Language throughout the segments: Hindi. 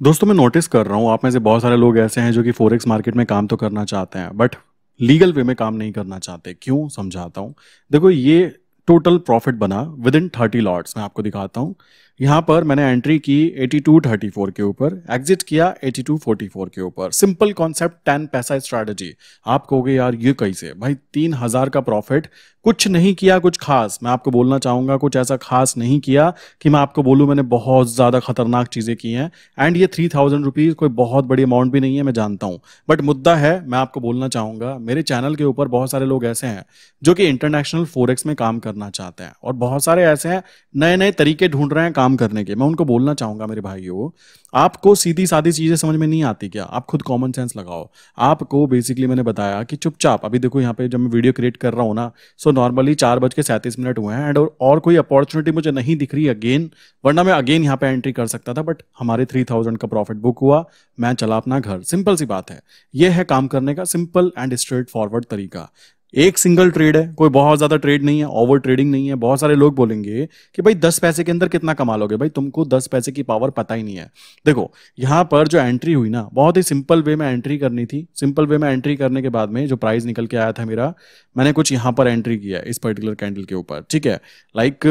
दोस्तों, मैं नोटिस कर रहा हूँ, आप में से बहुत सारे लोग ऐसे हैं जो कि फोरेक्स मार्केट में काम तो करना चाहते हैं बट लीगल वे में काम नहीं करना चाहते। क्यों? समझाता हूँ। देखो, ये टोटल प्रॉफिट बना विद इन थर्टी लॉट्स मैं आपको दिखाता हूँ। यहाँ पर मैंने एंट्री की 8234 के ऊपर एग्जिट किया 8244 के ऊपर। सिंपल कॉन्सेप्ट टेन पैसा स्ट्रैटेजी आप कहोगे, यार, ये कैसे? भाई, तीन हज़ार का प्रॉफिट कुछ नहीं किया, कुछ खास। मैं आपको बोलना चाहूँगा, कुछ ऐसा खास नहीं किया कि मैं आपको बोलूँ, मैंने बहुत ज़्यादा खतरनाक चीज़ें की हैं। एंड ये थ्री थाउज़ेंड रुपीज़ कोई बहुत बड़ी अमाउंट भी नहीं है, मैं जानता हूँ। बट मुद्दा है, मैं आपको बोलना चाहूँगा, मेरे चैनल के ऊपर बहुत सारे लोग ऐसे हैं, जो कि इंटरनेशनल फोरेक्स में काम करना चाहते हैं। और बहुत सारे ऐसे हैं नए नए तरीके ढूंढ रहे हैं, काम करने के, मैं उनको बोलना चाहूँगा मेरे भाइयों, आपको सीधी सादी चीज़ें समझ में नहीं आती क्या? आप खुद कॉमन सेंस लगाओ। आपको बेसिकली मैंने बताया कि चुपचाप, अभी देखो यहाँ पे जब मैं वीडियो क्रिएट कर रहा हूँ ना सो नॉर्मली चार बज के सैंतीस मिनट हुए हैं एंड और और कोई अपॉर्चुनिटी मुझे नहीं दिख रही अगेन वरना मैं अगेन यहाँ पे एंट्री कर सकता था बट हमारे थ्री का प्रॉफिट बुक हुआ, मैं चला अपना घर। सिंपल सी बात है। यह है काम करने का सिंपल एंड स्ट्रेट फॉरवर्ड तरीका। एक सिंगल ट्रेड है, कोई बहुत ज़्यादा ट्रेड नहीं है ओवर ट्रेडिंग नहीं है, बहुत सारे लोग बोलेंगे कि भाई दस पैसे के अंदर कितना कमा लोगे? भाई तुमको दस पैसे की पावर पता ही नहीं है। देखो, यहाँ पर जो एंट्री हुई ना, बहुत ही सिंपल वे में एंट्री करनी थी। सिंपल वे में एंट्री करने के बाद में जो प्राइस निकल के आया था मेरा, मैंने कुछ यहाँ पर एंट्री किया इस पर्टिकुलर कैंडल के ऊपर, ठीक है? लाइक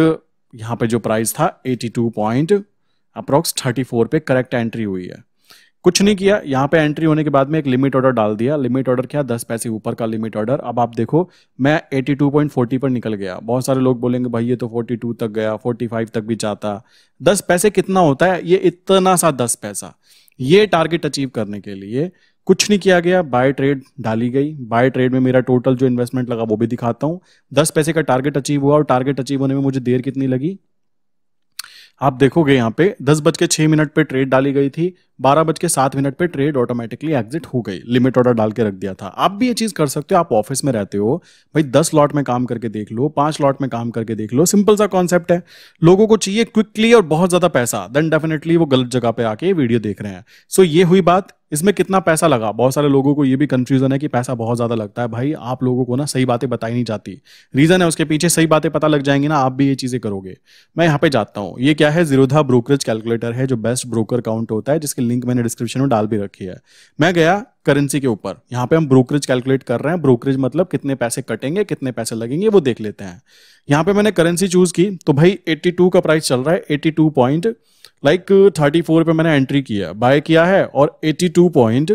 यहाँ पर जो प्राइस था eighty two point approx thirty four पे करेक्ट एंट्री हुई है। कुछ नहीं किया। यहाँ पे एंट्री होने के बाद में एक लिमिट ऑर्डर डाल दिया। लिमिट ऑर्डर क्या? दस पैसे ऊपर का लिमिट ऑर्डर अब आप देखो, मैं 82.40 पर निकल गया। बहुत सारे लोग बोलेंगे, भाई, ये तो 42 तक गया 45 तक भी जाता। दस पैसे कितना होता है? ये इतना सा दस पैसा। ये टारगेट अचीव करने के लिए कुछ नहीं किया गया। बाय ट्रेड डाली गई। बाय ट्रेड में मेरा टोटल जो इन्वेस्टमेंट लगा वो भी दिखाता हूँ। दस पैसे का टारगेट अचीव हुआ और टारगेट अचीव होने में मुझे देर कितनी लगी? आप देखोगे यहाँ पे दस बज के छह मिनट पे ट्रेड डाली गई थी बारह बज के सात मिनट पे ट्रेड ऑटोमेटिकली एग्जिट हो गई लिमिट ऑर्डर डाल के रख दिया था। आप भी ये चीज़ कर सकते हो आप ऑफ़िस में रहते हो भाई दस लॉट में काम करके देख लो पाँच लॉट में काम करके देख लो सिंपल सा कॉन्सेप्ट है। लोगों को चाहिए क्विकली और बहुत ज़्यादा पैसा देन डेफिनेटली वो गलत जगह पे आके वीडियो देख रहे हैं। सो so, ये हुई बात इसमें कितना पैसा लगा? बहुत सारे लोगों को ये भी कंफ्यूजन है कि पैसा बहुत ज़्यादा लगता है। भाई, आप लोगों को ना सही बातें बताई नहीं जाती। रीजन है उसके पीछे सही बातें पता लग जाएँगी ना, आप भी ये चीज़ें करोगे। मैं यहाँ पे जाता हूँ। ये क्या है? जीरोधा ब्रोकरेज कैलकुलेटर है, जो बेस्ट ब्रोकर काउंट होता है, जिसकी लिंक मैंने डिस्क्रिप्शन में डाल भी रखी है। मैं गया करेंसी के ऊपर। यहाँ पे हम ब्रोकरेज कैलकुलेट कर रहे हैं। ब्रोकरेज मतलब कितने पैसे कटेंगे, कितने पैसे लगेंगे, वो देख लेते हैं। यहाँ पे मैंने करेंसी चूज़ की तो भाई 82 का प्राइस चल रहा है 82 पॉइंट लाइक थर्टी फोर पे मैंने एंट्री किया बाय किया है और 82 पॉइंट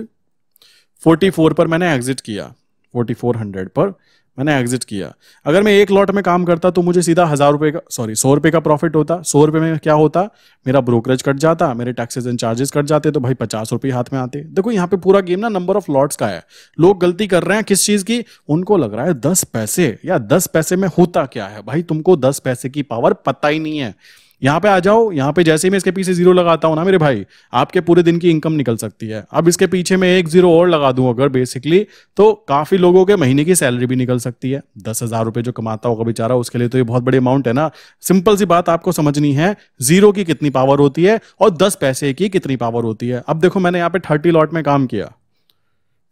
44 पर मैंने एग्जिट किया 4400 पर मैंने एग्जिट किया। अगर मैं एक लॉट में काम करता तो मुझे सीधा हज़ार रुपए का सॉरी सौ रुपए का प्रॉफिट होता। सौ रुपए में क्या होता? मेरा ब्रोकरेज कट जाता, मेरे टैक्सेस एंड चार्जेस कट जाते तो भाई पचास रुपए हाथ में आते। देखो, यहाँ पे पूरा गेम ना नंबर ऑफ़ लॉट्स का है। लोग गलती कर रहे हैं किस चीज़ की? उनको लग रहा है दस पैसे, या दस पैसे में होता क्या है? भाई, तुमको दस पैसे की पावर पता ही नहीं है। यहाँ पे आ जाओ, यहाँ पे जैसे ही मैं इसके पीछे ज़ीरो लगाता हूँ ना मेरे भाई, आपके पूरे दिन की इनकम निकल सकती है। अब इसके पीछे मैं एक ज़ीरो और लगा दूँ अगर बेसिकली तो काफ़ी लोगों के महीने की सैलरी भी निकल सकती है। दस हज़ार रुपए जो कमाता होगा बेचारा, उसके लिए तो ये बहुत बड़ी अमाउंट है ना। सिंपल सी बात आपको समझनी है ज़ीरो की कितनी पावर होती है और दस पैसे की कितनी पावर होती है। अब देखो, मैंने यहाँ पे थर्टी लॉट में काम किया।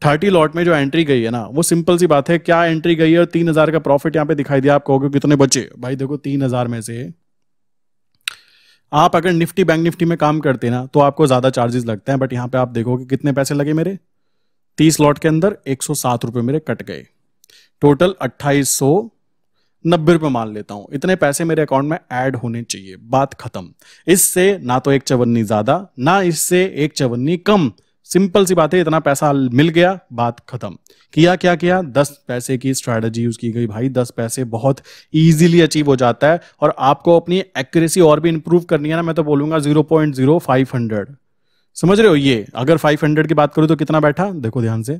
थर्टी लॉट में जो एंट्री गई है ना, वो सिंपल सी बात है, क्या एंट्री गई है और तीन हज़ार का प्रॉफिट यहाँ पे दिखाई दिया, आप कहोगे कितने बचे? भाई देखो, तीन हज़ार में से आप अगर निफ्टी, बैंक निफ्टी में काम करते ना तो आपको ज़्यादा चार्जेस लगते हैं बट यहाँ पे आप देखोगे कि कितने पैसे लगे मेरे। तीस लॉट के अंदर एक सौ मेरे कट गए। टोटल अट्ठाईस सौ नब्बे रुपए मान लेता हूँ। इतने पैसे मेरे अकाउंट में ऐड होने चाहिए। बात खत्म। इससे ना तो एक चवन्नी ज़्यादा, ना इससे एक चवन्नी कम। सिंपल सी बात है, इतना पैसा मिल गया, बात खत्म। किया क्या किया? दस पैसे की स्ट्रैटेजी यूज़ की गई भाई। दस पैसे बहुत इजीली अचीव हो जाता है और आपको अपनी एक्यूरेसी और भी इंप्रूव करनी है ना, मैं तो बोलूँगा zero point zero five hundred समझ रहे हो ये? अगर फाइव हंड्रेड की बात करूँ तो कितना बैठा? देखो ध्यान से,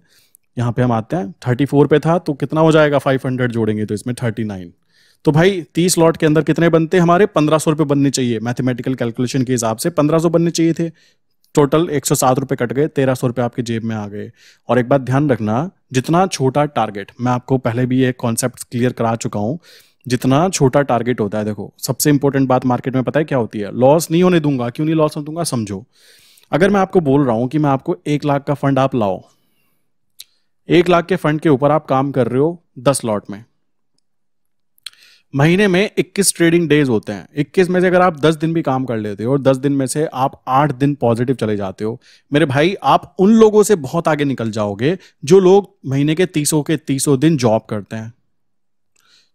यहाँ पे हम आते हैं थर्टी फोर पे था तो कितना हो जाएगा फाइव हंड्रेड जोड़ेंगे तो इसमें थर्टी नाइन तो भाई, तीस लॉट के अंदर कितने बनते हमारे? पंद्रह सौ रुपए बनने चाहिए। मैथमेटिकल कैलकुलेशन के हिसाब से पंद्रह सौ बनने चाहिए थे। टोटल एक सौ सात रुपये कट गए, तेरह सौ रुपये आपके जेब में आ गए। और एक बात ध्यान रखना, जितना छोटा टारगेट मैं आपको पहले भी ये कॉन्सेप्ट क्लियर करा चुका हूँ, जितना छोटा टारगेट होता है, देखो, सबसे इंपॉर्टेंट बात मार्केट में पता है क्या होती है? लॉस नहीं होने दूँगा, क्यों नहीं लॉस होने दूँगा, समझो। अगर मैं आपको बोल रहा हूँ कि मैं आपको एक लाख का फंड आप लाओ, एक लाख के फंड के ऊपर आप काम कर रहे हो दस लॉट में महीने में 21 ट्रेडिंग डेज़ होते हैं। 21 में से अगर आप 10 दिन भी काम कर लेते हो और 10 दिन में से आप 8 दिन पॉजिटिव चले जाते हो, मेरे भाई, आप उन लोगों से बहुत आगे निकल जाओगे जो लोग महीने के तीसों के तीसों दिन जॉब करते हैं।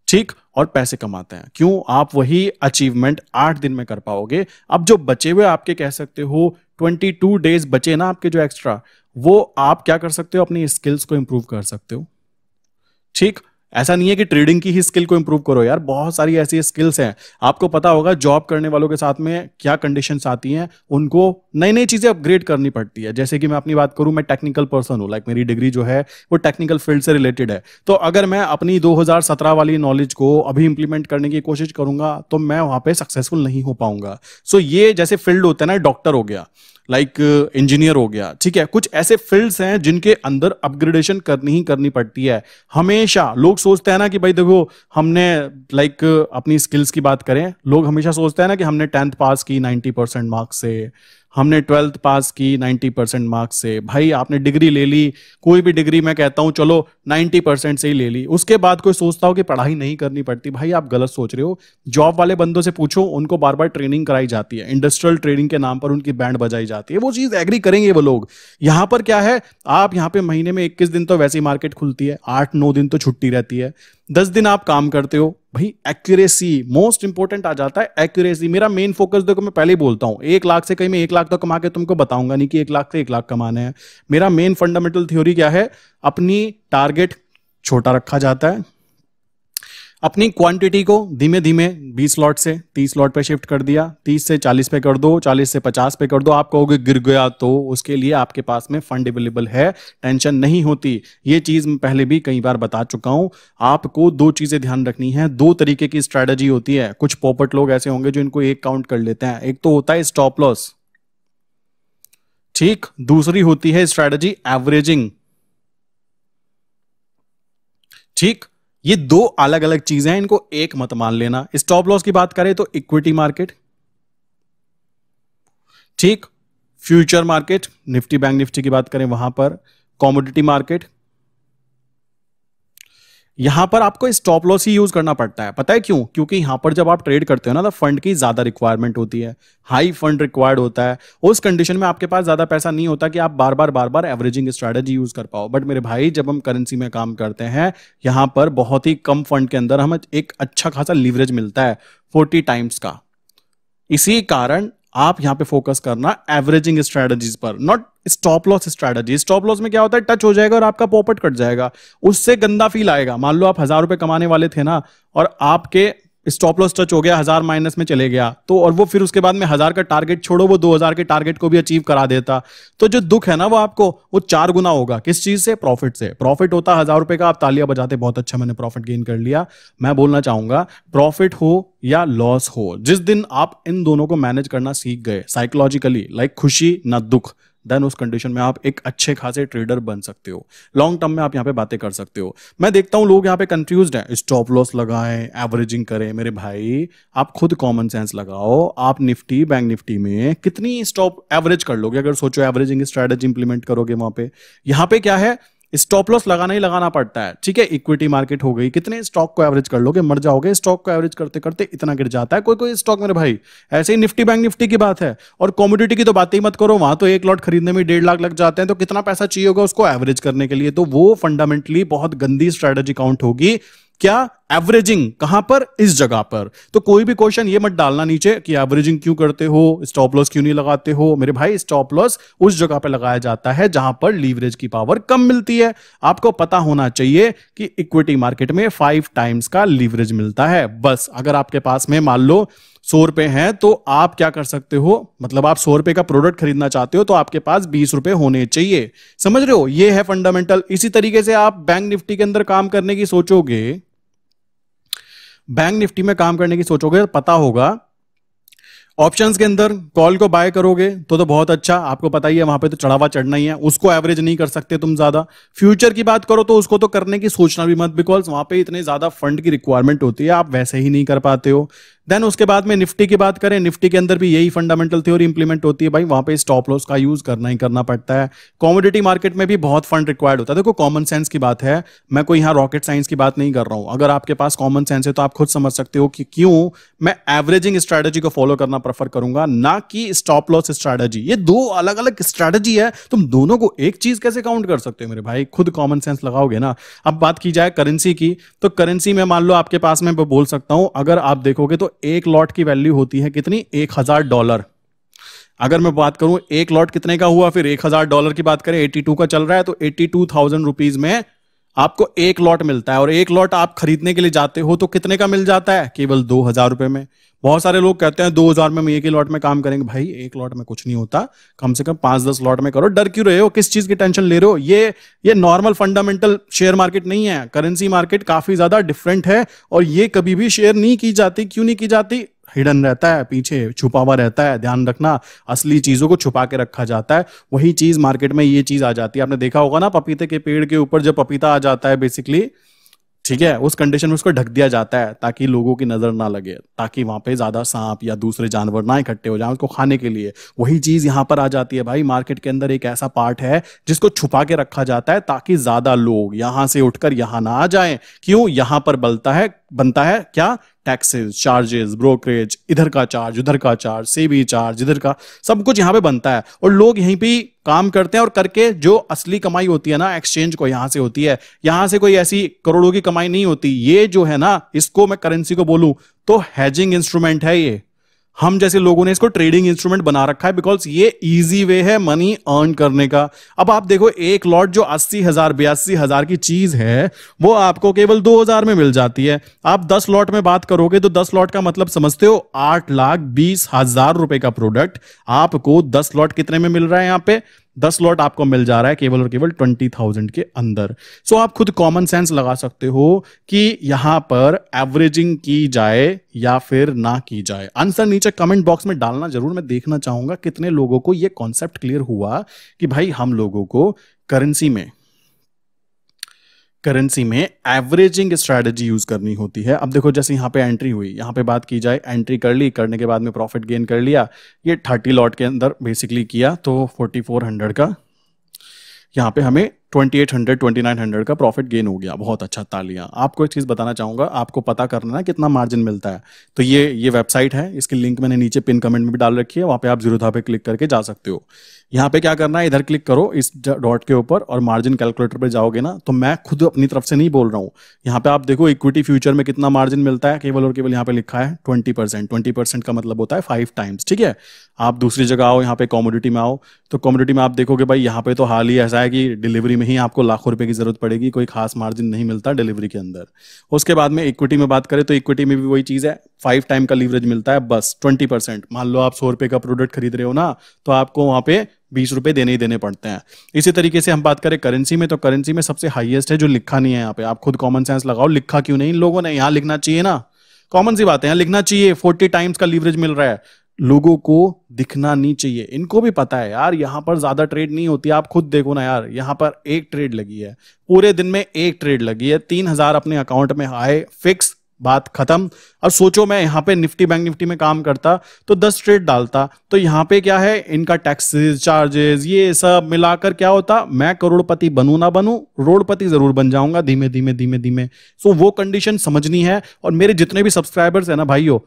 ठीक? और पैसे कमाते हैं। क्यों? आप वही अचीवमेंट आठ दिन में कर पाओगे। अब जो बचे हुए आपके कह सकते हो ट्वेंटी टू डेज़ बचे ना आपके जो एक्स्ट्रा वो आप क्या कर सकते हो? अपनी स्किल्स को इंप्रूव कर सकते हो। ठीक? ऐसा नहीं है कि ट्रेडिंग की ही स्किल को इंप्रूव करो यार, बहुत सारी ऐसी स्किल्स हैं। आपको पता होगा जॉब करने वालों के साथ में क्या कंडीशंस आती हैं, उनको नई नई चीज़ें अपग्रेड करनी पड़ती है। जैसे कि मैं अपनी बात करूँ, मैं टेक्निकल पर्सन हूँ लाइक मेरी डिग्री जो है, वो टेक्निकल फ़ील्ड से रिलेटेड है। तो अगर मैं अपनी 2017 वाली नॉलेज को अभी इंप्लीमेंट करने की कोशिश करूँगा तो मैं वहाँ पर सक्सेसफुल नहीं हो पाऊँगा। सो ये जैसे फ़ील्ड होता है ना डॉक्टर हो गया लाइक इंजीनियर uh, हो गया ठीक है? कुछ ऐसे फील्ड्स हैं जिनके अंदर अपग्रेडेशन करनी ही करनी पड़ती है। हमेशा लोग सोचते हैं ना कि भाई देखो हमने लाइक like, अपनी स्किल्स की बात करें लोग हमेशा सोचते हैं ना कि हमने टेंथ पास की 90 परसेंट मार्क्स से। हमने ट्वेल्थ पास की 90 परसेंट मार्क्स से। भाई, आपने डिग्री ले ली, कोई भी डिग्री मैं कहता हूँ, चलो 90 परसेंट से ही ले ली। उसके बाद कोई सोचता हो कि पढ़ाई नहीं करनी पड़ती। भाई, आप गलत सोच रहे हो। जॉब वाले बंदों से पूछो, उनको बार बार ट्रेनिंग कराई जाती है। इंडस्ट्रियल ट्रेनिंग के नाम पर उनकी बैंड बजाई जाती है। वो चीज़ एग्री करेंगे वो लोग। यहाँ पर क्या है, आप यहाँ पे महीने में इक्कीस दिन तो वैसी मार्केट खुलती है, आठ नौ दिन तो छुट्टी रहती है। दस दिन आप काम करते हो, भाई एक्यूरेसी मोस्ट इंपॉर्टेंट आ जाता है एक्यूरेसी मेरा मेन फोकस देखो, मैं पहले ही बोलता हूँ, एक लाख से कहीं मैं एक लाख तो कमा के तुमको बताऊँगा नहीं कि एक लाख से एक लाख कमाने हैं। मेरा मेन फंडामेंटल थ्योरी क्या है? अपनी टारगेट छोटा रखा जाता है अपनी क्वांटिटी को धीमे धीमे 20 स्लॉट से 30 स्लॉट पे शिफ्ट कर दिया। 30 से 40 पे कर दो 40 से 50 पे कर दो। आप कहोगे गिर गया तो उसके लिए आपके पास में फंड अवेलेबल है। टेंशन नहीं होती। ये चीज़ मैं पहले भी कई बार बता चुका हूँ। आपको दो चीज़ें ध्यान रखनी है। दो तरीके की स्ट्रेटेजी होती है। कुछ पॉपट लोग ऐसे होंगे जो इनको एक काउंट कर लेते हैं। एक तो होता है स्टॉप लॉस ठीक? दूसरी होती है स्ट्रेटेजी एवरेजिंग ठीक? ये दो अलग अलग चीज़ें हैं, इनको एक मत मान लेना। स्टॉप लॉस की बात करें तो इक्विटी मार्केट ठीक future market Nifty bank Nifty की बात करें, वहाँ पर कॉमोडिटी मार्केट यहाँ पर आपको स्टॉप लॉस ही यूज़ करना पड़ता है। पता है क्यों? क्योंकि यहाँ पर जब आप ट्रेड करते हो ना तो फंड की ज़्यादा रिक्वायरमेंट होती है। हाई फंड रिक्वायर्ड होता है। उस कंडीशन में आपके पास ज़्यादा पैसा नहीं होता कि आप बार बार बार बार एवरेजिंग स्ट्रेटेजी यूज़ कर पाओ। बट मेरे भाई, जब हम करेंसी में काम करते हैं, यहाँ पर बहुत ही कम फंड के अंदर हमें एक अच्छा खासा लीवरेज मिलता है फोर्टी टाइम्स का। इसी कारण आप यहाँ पे फोकस करना एवरेजिंग स्ट्रेटजीज पर not stop loss strategy stop loss में क्या होता है? टच हो जाएगा और आपका पॉपट कट जाएगा। उससे गंदा फील आएगा। मान लो आप हज़ार रुपए कमाने वाले थे ना, और आपके स्टॉप लॉस टच हो गया, हज़ार माइनस में चले गया। तो और वो फिर उसके बाद में हज़ार का टारगेट छोड़ो, वो दो हज़ार के टारगेट को भी अचीव करा देता। तो जो दुख है ना वो आपको, वो चार गुना होगा। किस चीज़ से? प्रॉफिट से। प्रॉफिट होता हज़ार रुपए का, आप तालियाँ बजाते, बहुत अच्छा मैंने प्रॉफिट गेन कर लिया। मैं बोलना चाहूँगा प्रॉफिट हो या लॉस हो, जिस दिन आप इन दोनों को मैनेज करना सीख गए साइकोलॉजिकली लाइक खुशी ना दुख। देन उस कंडीशन में आप एक अच्छे खासे ट्रेडर बन सकते हो। लॉन्ग टर्म में आप यहाँ पे बातें कर सकते हो। मैं देखता हूँ लोग यहाँ पे कंफ्यूज हैं। स्टॉप लॉस लगाएँ एवरेजिंग करें। मेरे भाई, आप खुद कॉमन सेंस लगाओ। आप निफ्टी बैंक निफ्टी में कितनी स्टॉप एवरेज कर लोगे? अगर सोचो एवरेजिंग स्ट्रेटेजी इंप्लीमेंट करोगे वहाँ पे। यहाँ पे क्या है? स्टॉप लॉस लगाना ही लगाना पड़ता है। ठीक है इक्विटी मार्केट हो गई। कितने स्टॉक को एवरेज कर लोगे, मर जाओगे। स्टॉक को एवरेज करते करते इतना गिर जाता है। कोई कोई स्टॉक मेरे भाई, ऐसे ही निफ्टी बैंक निफ्टी की बात है। और कॉमोडिटी की तो बात ही मत करो, वहाँ तो एक लॉट खरीदने में डेढ़ लाख लग जाते हैं तो कितना पैसा चाहिए होगा उसको एवरेज करने के लिए? तो वो फंडामेंटली बहुत गंदी स्ट्रेटेजी काउंट होगी। क्या एवरेजिंग कहाँ पर? इस जगह पर। तो कोई भी क्वेश्चन ये मत डालना नीचे कि एवरेजिंग क्यों करते हो? स्टॉप लॉस क्यों नहीं लगाते हो? मेरे भाई स्टॉप लॉस उस जगह पर लगाया जाता है जहाँ पर लीवरेज की पावर कम मिलती है। आपको पता होना चाहिए कि इक्विटी मार्केट में फाइव टाइम्स का लीवरेज मिलता है। बस, अगर आपके पास में मान लो सौ रुपए हैं तो आप क्या कर सकते हो? मतलब आप सौ रुपए का प्रोडक्ट खरीदना चाहते हो तो आपके पास बीस रुपए होने चाहिए। समझ रहे हो? ये है फंडामेंटल इसी तरीके से आप बैंक निफ्टी के अंदर काम करने की सोचोगे बैंक निफ्टी में काम करने की सोचोगे, पता होगा। ऑप्शंस के अंदर कॉल को बाय करोगे तो तो बहुत अच्छा। आपको पता ही है, वहाँ पे तो चढ़ावा चढ़ना ही है। उसको एवरेज नहीं कर सकते तुम ज़्यादा। फ्यूचर की बात करो तो उसको तो करने की सोचना भी मत बिकॉज़ वहाँ पे इतने ज़्यादा फंड की रिक्वायरमेंट होती है, आप वैसे ही नहीं कर पाते हो। देन उसके बाद में निफ्टी की बात करें, निफ्टी के अंदर भी यही फंडामेंटल थ्योरी इंप्लीमेंट होती है भाई। वहाँ पे स्टॉप लॉस का यूज़ करना ही करना पड़ता है। कॉमोडिटी मार्केट में भी बहुत फंड रिक्वायर्ड होता है। देखो कॉमन सेंस की बात है। मैं कोई यहाँ रॉकेट साइंस की बात नहीं कर रहा हूँ। अगर आपके पास कॉमन सेंस है तो आप खुद समझ सकते हो कि क्यों मैं एवरेजिंग स्ट्रेटेजी को फॉलो करना प्रेफर करूँगा, ना कि स्टॉप लॉस स्ट्रेटेजी ये दो अलग अलग स्ट्रेटेजी है। तुम दोनों को एक चीज़ कैसे काउंट कर सकते हो मेरे भाई? खुद कॉमन सेंस लगाओगे ना। अब बात की जाए करेंसी की तो करेंसी में मान लो आपके पास में बोल सकता हूँ, अगर आप देखोगे तो एक लॉट की वैल्यू होती है कितनी? एक हज़ार डॉलर अगर मैं बात करूँ, एक लॉट कितने का हुआ? फिर एक हज़ार डॉलर की बात करें एट्टी टू का चल रहा है तो एट्टी टू थाउज़ेंड रुपीज़ में आपको एक लॉट मिलता है। और एक लॉट आप खरीदने के लिए जाते हो तो कितने का मिल जाता है? केवल दो हज़ार रुपए में। बहुत सारे लोग कहते हैं, दो हज़ार में एक ही लॉट में काम करेंगे। भाई, एक लॉट में कुछ नहीं होता। कम से कम पाँच दस लॉट में करो। डर क्यों रहे हो? किस चीज़ की टेंशन ले रहे हो? ये ये नॉर्मल फंडामेंटल शेयर मार्केट नहीं है। करेंसी मार्केट काफ़ी ज़्यादा डिफरेंट है और ये कभी भी शेयर नहीं की जाती। क्यों नहीं की जाती? हिडन रहता है, पीछे छुपा हुआ रहता है। ध्यान रखना, असली चीज़ों को छुपा के रखा जाता है। वही चीज़ मार्केट में ये चीज़ आ जाती है। आपने देखा होगा ना, पपीते के पेड़ के ऊपर जब पपीता आ जाता है बेसिकली ठीक है, उस कंडीशन में उसको ढक दिया जाता है ताकि लोगों की नज़र ना लगे, ताकि वहाँ पे ज़्यादा सांप या दूसरे जानवर ना इकट्ठे हो जाए उसको खाने के लिए। वही चीज़ यहाँ पर आ जाती है भाई मार्केट के अंदर एक ऐसा पार्ट है जिसको छुपा के रखा जाता है ताकि ज़्यादा लोग यहाँ से उठकर यहाँ ना आ जाए। क्यों? यहाँ पर बलता है बनता है? क्या? टैक्सेस चार्जेस ब्रोकरेज इधर का चार्ज उधर का चार्ज सेवी चार्ज इधर का, सब कुछ यहाँ पे बनता है। और लोग यहीं पे काम करते हैं और करके जो असली कमाई होती है ना एक्सचेंज को यहाँ से होती है। यहाँ से कोई ऐसी करोड़ों की कमाई नहीं होती। ये जो है ना, इसको मैं करेंसी को बोलूँ तो हैजिंग इंस्ट्रूमेंट है ये। हम जैसे लोगों ने इसको ट्रेडिंग इंस्ट्रूमेंट बना रखा है बिकॉज़ ये इजी वे है मनी अर्न करने का। अब आप देखो, एक लॉट जो अस्सी हज़ार, बयासी हज़ार की चीज़ है, वो आपको केवल दो हज़ार में मिल जाती है। आप दस लॉट में बात करोगे तो दस लॉट का मतलब समझते हो, आठ लाख बीस हज़ार रुपए का प्रोडक्ट आपको दस लॉट कितने में मिल रहा है यहाँ पे? दस लॉट आपको मिल जा रहा है केवल और केवल ट्वेंटी थाउज़ेंड के अंदर। सो आप खुद कॉमन सेंस लगा सकते हो कि यहाँ पर एवरेजिंग की जाए या फिर ना की जाए। आंसर नीचे कमेंट बॉक्स में डालना ज़रूर, मैं देखना चाहूँगा कितने लोगों को यह कॉन्सेप्ट क्लियर हुआ कि भाई हम लोगों को करेंसी में करेंसी में एवरेजिंग स्ट्रेटजी यूज़ करनी होती है। अब देखो, जैसे यहाँ पे एंट्री हुई, यहाँ पे बात की जाए एंट्री कर ली, करने के बाद में प्रॉफिट गेन कर लिया, ये थर्टी लॉट के अंदर बेसिकली किया तो फोर्टी फोर हंड्रेड का। यहाँ पे हमें 2800 2900 का प्रॉफिट गेन हो गया, बहुत अच्छा तालियाँ। आपको एक चीज़ बताना चाहूँगा, आपको पता करना है कितना मार्जिन मिलता है। तो ये ये वेबसाइट है, इसकी लिंक मैंने नीचे पिन कमेंट में भी डाल रखी है, वहाँ पे आप ज़ीरो था पे क्लिक करके जा सकते हो। यहाँ पे क्या करना है, इधर क्लिक करो इस डॉट के ऊपर और मार्जिन कैलकुलेटर पर जाओगे ना तो मैं खुद अपनी तरफ़ से नहीं बोल रहा हूँ। यहाँ पे आप देखो इक्विटी फ्यूचर में कितना मार्जिन मिलता है, केवल और केवल यहाँ पे लिखा है ट्वेंटी परसेंट ट्वेंटी परसेंट का मतलब होता है फाइव टाइम्स ठीक है? आप दूसरी जगह आओ, यहाँ पे कॉमोडिटी में आओ तो कॉमोडिटी में आप देखोगे भाई, यहाँ पे तो हाल ही ऐसा है कि डिलीवरी में ही आपको लाखों रुपए की ज़रूरत पड़ेगी, कोई खास मार्जिन नहीं मिलता डिलीवरी के अंदर। उसके बाद में इक्विटी में बात करें तो इक्विटी में भी वही चीज़ है फाइव टाइम का लीवरेज मिलता है, बस ट्वेंटी परसेंट मान लो आप सौ रुपए का प्रोडक्ट खरीद रहे हो ना तो आपको वहाँ पे बीस रुपए देने ही देने पड़ते हैं। इसी तरीके से हम बात करें करेंसी में तो करेंसी में सबसे हाईएस्ट है जो लिखा नहीं है यहाँ पे। आप खुद कॉमन सेंस लगाओ, लिखा क्यों नहीं? इन लोगों ने यहाँ लिखना चाहिए ना। कॉमन सी बात है, यहाँ लिखना चाहिए फोर्टी टाइम्स का लीवरेज मिल रहा है। लोगों को दिखना नहीं चाहिए। इनको भी पता है यार, यहाँ पर ज़्यादा ट्रेड नहीं होती। आप खुद देखो ना यार, यहाँ पर एक ट्रेड लगी है। पूरे दिन में एक ट्रेड लगी है। तीन हज़ार अपने अकाउंट में आए फिक्स बात खत्म। अब सोचो मैं यहाँ पे निफ्टी, बैंक निफ्टी में काम करता तो दस ट्रेड डालता। तो यहाँ पे क्या है? इनका टैक्सेस चार्जेस ये सब मिलाकर क्या होता? मैं करोड़पति बनू ना बनू, रोडपति ज़रूर बन जाऊँगा धीमे धीमे धीमे धीमे। सो वो कंडीशन समझनी है। और मेरे जितने भी सब्सक्राइबर्स है ना भाइयों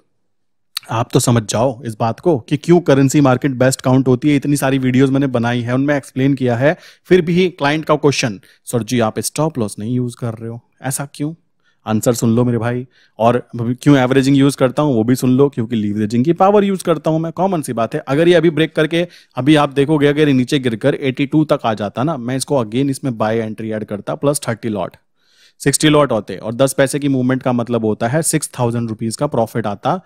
आप तो समझ जाओ इस बात को कि क्यों करेंसी मार्केट बेस्ट काउंट होती है। इतनी सारी वीडियोस मैंने बनाई है, उनमें एक्सप्लेन किया है। फिर भी क्लाइंट का क्वेश्चन सर जी, आप स्टॉप लॉस नहीं यूज़ कर रहे हो। ऐसा क्यों? आंसर सुन लो मेरे भाई। और क्यों एवरेजिंग यूज़ करता हूँ, वो भी सुन लो, क्योंकि लीवरेजिंग की पावर यूज़ करता हूँ मैं। कॉमन सी बात है। अगर ये अभी ब्रेक करके, अभी आप देखोगे, अगर ये नीचे गिरकर 82 तक आ जाता ना, मैं इसको अगेन इसमें बाय एंट्री ऐड करता plus thirty lot sixty lot होते। और दस पैसे की मूवमेंट का मतलब होता है सिक्स थाउज़ेंड रुपीज़ का प्रॉफिट आता।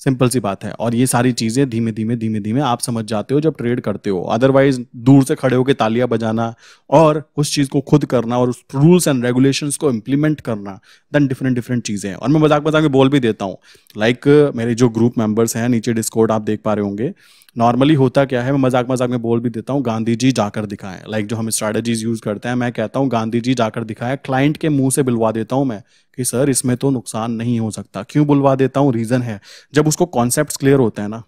सिंपल सी बात है। और ये सारी चीज़ें धीमे धीमे धीमे धीमे आप समझ जाते हो जब ट्रेड करते हो। अदरवाइज़ दूर से खड़े होकर तालियाँ बजाना और उस चीज़ को खुद करना और उस रूल्स एंड रेगुलेशंस को इम्प्लीमेंट करना देन डिफरेंट डिफरेंट चीज़ें हैं। और मैं मज़ाक मज़ाक में बोल भी देता हूँ। लाइक like, मेरे जो ग्रुप मेंबर्स हैं नीचे डिस्कोड आप देख पा रहे होंगे नॉर्मली होता क्या है? मैं मज़ाक मज़ाक में बोल भी देता हूँ, गांधी जी जाकर दिखाएँ। लाइक like जो हम स्ट्रैटेजीज यूज़ करते हैं, मैं कहता हूँ, गांधी जी जाकर दिखाएँ। क्लाइंट के मुँह से बुलवा देता हूँ मैं कि, सर, इसमें तो नुकसान नहीं हो सकता। क्यों बुलवा देता हूँ? रीजन है। जब उसको कॉन्सेप्ट क्लियर होते हैं ना,